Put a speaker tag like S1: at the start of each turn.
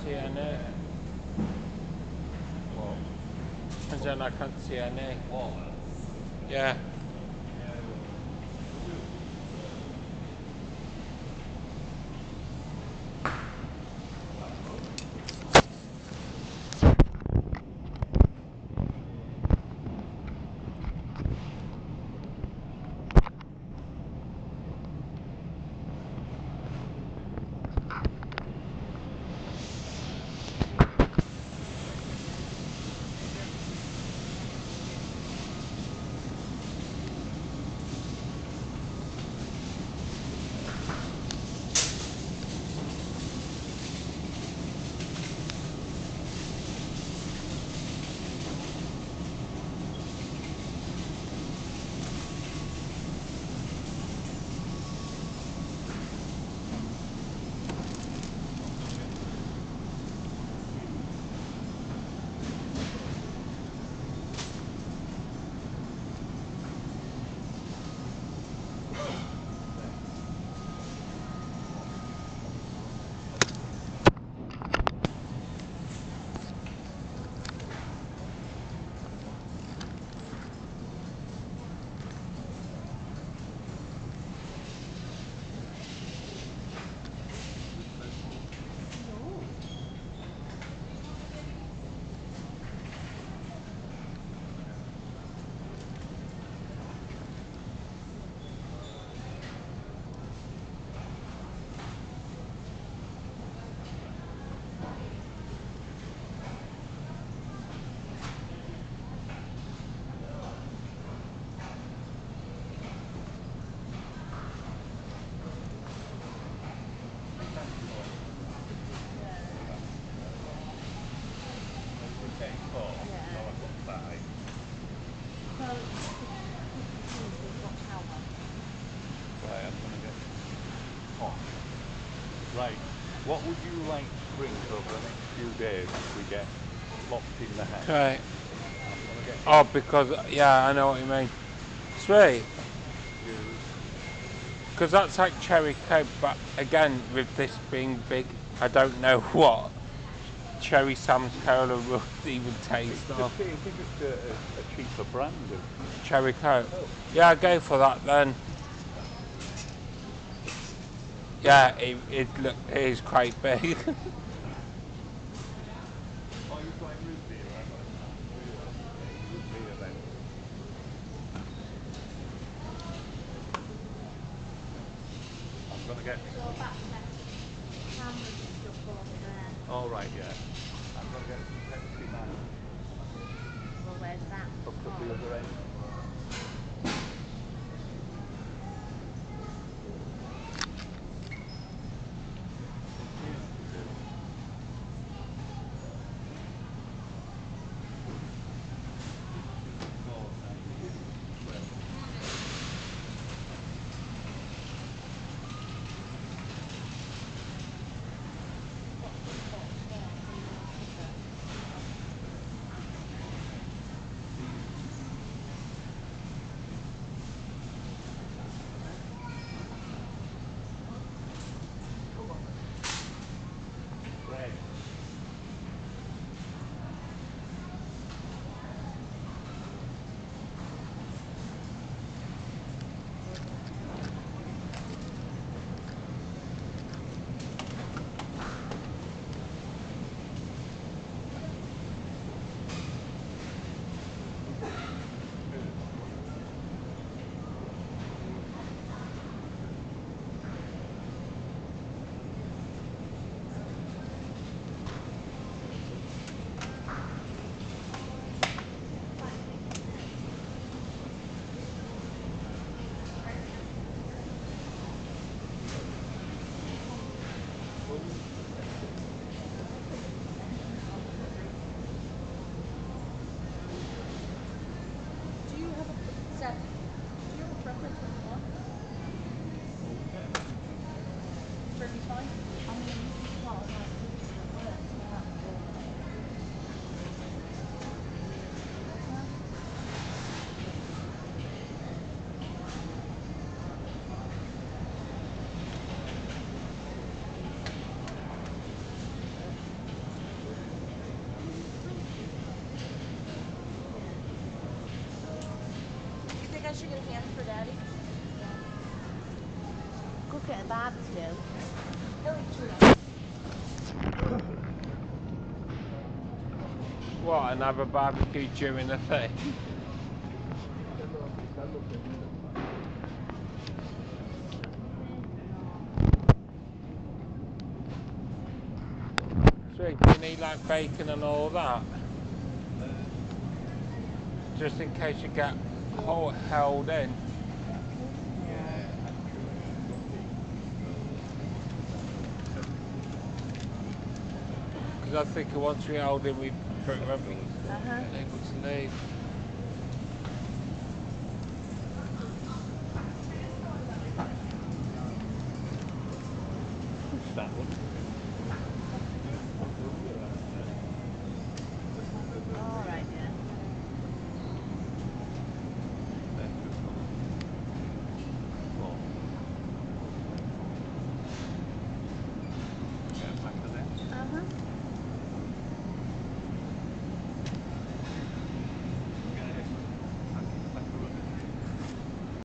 S1: can't see any. And then I can't see any. Yeah.
S2: Right, I'm gonna get hot. Right, what would you like to drink over the next few days if we get locked in the house?
S1: Right.
S2: I'm gonna oh, get
S1: Oh, because, yeah, I know what you mean. Sweet. Because that's like cherry coke, but again, with this being big, I don't know what cherry Sam's Cola would even taste
S2: Just
S1: of.
S2: see if it's a, a, a cheaper brand of
S1: Cherry coke. Yeah, go for that then. Yeah, it, it, look, it is quite big.
S2: Oh, you've got root beer, right? Root beer then. I'm gonna get. All right, yeah. I'm gonna get some Pepsi Man
S3: Well, where's that?
S2: up at the other end.
S3: for Daddy? Look at Bob's.
S1: What, another barbecue during the thing? Sweet, do you need like bacon and all that? Just in case you get ho- hell then. Because I think once we held in, we pretty much
S3: Uh-huh.
S1: able to leave.